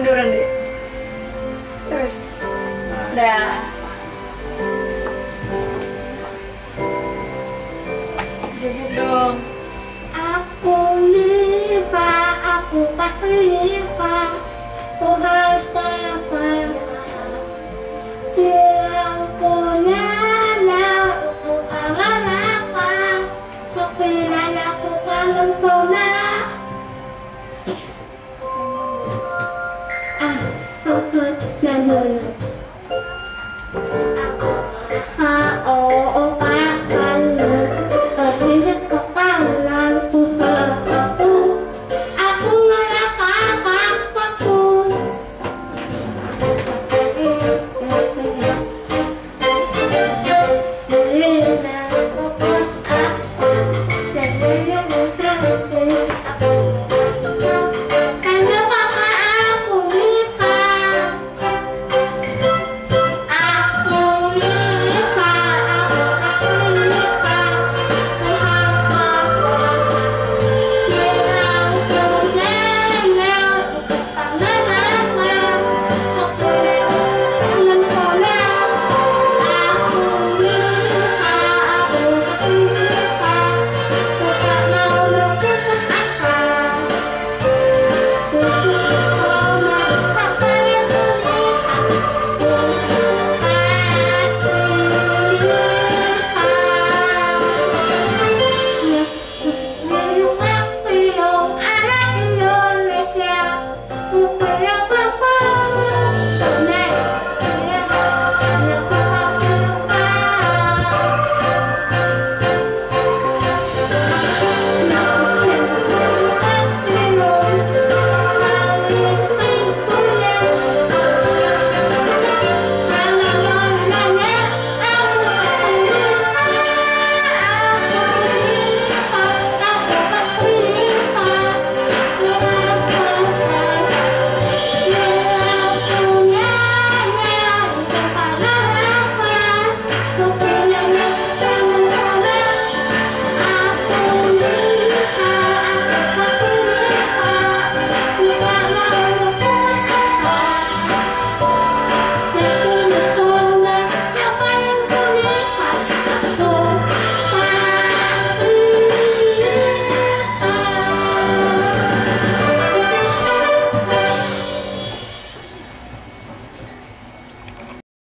munduran deh terus. Dah jadi dong Aku Liva, aku pakai Liva Tuhan 那个